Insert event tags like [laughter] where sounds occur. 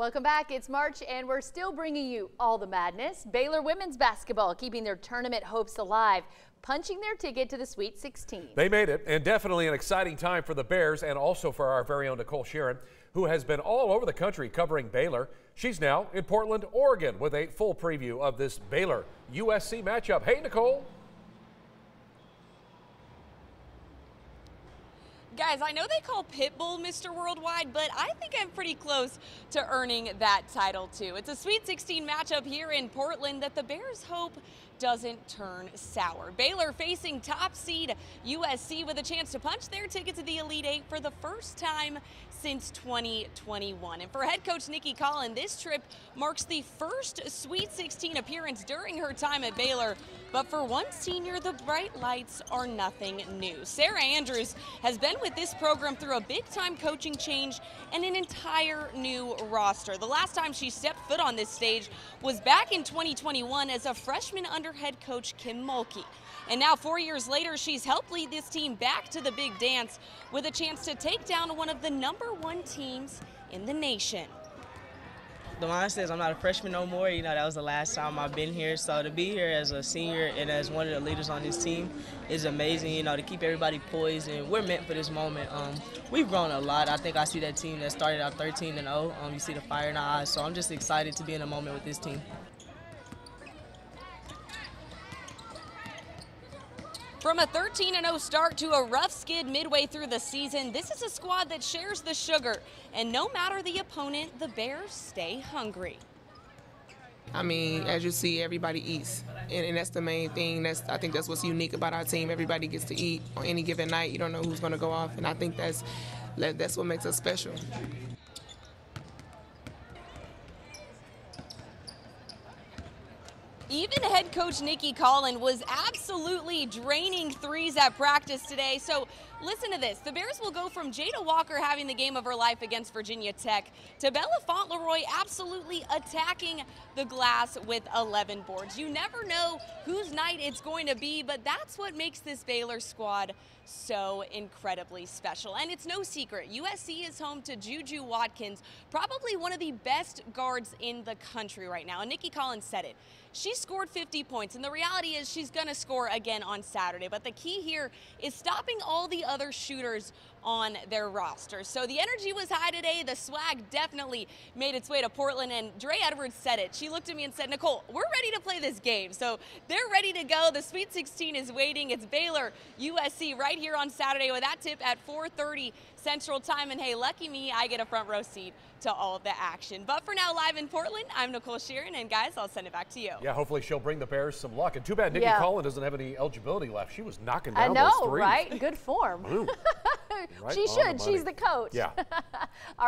Welcome back. It's March and we're still bringing you all the madness. Baylor women's basketball keeping their tournament hopes alive, punching their ticket to the Sweet 16. They made it and definitely an exciting time for the Bears and also for our very own Nicole Sharon, who has been all over the country covering Baylor. She's now in Portland, Oregon with a full preview of this Baylor USC matchup. Hey, Nicole. Guys, I know they call Pitbull Mr. Worldwide, but I think I'm pretty close to earning that title too. It's a Sweet 16 matchup here in Portland that the Bears hope doesn't turn sour. Baylor facing top seed USC with a chance to punch their ticket to the Elite Eight for the first time since 2021. And for head coach Nicki Collen, this trip marks the first Sweet 16 appearance during her time at Baylor. But for one senior, the bright lights are nothing new. Sarah Andrews has been with this program through a big time coaching change and an entire new roster. The last time she stepped foot on this stage was back in 2021 as a freshman under head coach Kim Mulkey. And now, four years later, she's helped lead this team back to the big dance with a chance to take down one of the number one teams in the nation. The mindset is I'm not a freshman no more. You know, that was the last time I've been here. So to be here as a senior and as one of the leaders on this team is amazing, you know, to keep everybody poised. And we're meant for this moment. Um, we've grown a lot. I think I see that team that started out 13 and 0. Um, you see the fire in our eyes. So I'm just excited to be in a moment with this team. From a 13 0 start to a rough skid midway through the season, this is a squad that shares the sugar. And no matter the opponent, the Bears stay hungry. I mean, as you see, everybody eats, and, and, that's the main thing. That's I think that's what's unique about our team. Everybody gets to eat on any given night. You don't know who's going to go off, and I think that's that's what makes us special. Even head coach Nicki Collen was absolutely draining threes at practice today. So listen to this. The Bears will go from Jada Walker having the game of her life against Virginia Tech to Bella Fauntleroy absolutely attacking the glass with 11 boards. You never know whose night it's going to be, but that's what makes this Baylor squad so incredibly special. And it's no secret, USC is home to Juju Watkins, probably one of the best guards in the country right now. And Nicki Collins said it. She scored 50 points, and the reality is she's going to score again on Saturday. But the key here is stopping all the other shooters on their roster. So the energy was high today. The swag definitely made its way to Portland. And Dre Edwards said it. She looked at me and said, Nicole, we're ready to play this game. So they're ready to go. The Sweet 16 is waiting. It's Baylor USC right here on Saturday with that tip at 4:30 Central Time. And hey, lucky me, I get a front row seat to all of the action. But for now, live in Portland, I'm Nicole Sheeran, and guys, I'll send it back to you. Yeah, hopefully she'll bring the Bears some luck. And too bad Nicki yeah. Collen doesn't have any eligibility left. She was knocking down I know, those threes. right? Good form. [laughs] right she should. The She's the coach. Yeah. [laughs]